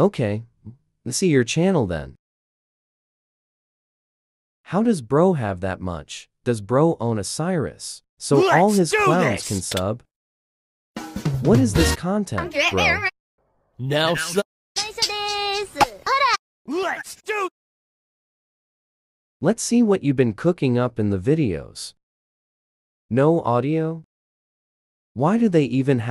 Okay, see your channel then. How does bro have that much? Does bro own a Cyrus? So all Let's his clowns this! can sub? What is this content, bro? Now, sub. let's do Let's see what you've been cooking up in the videos. No audio? Why do they even have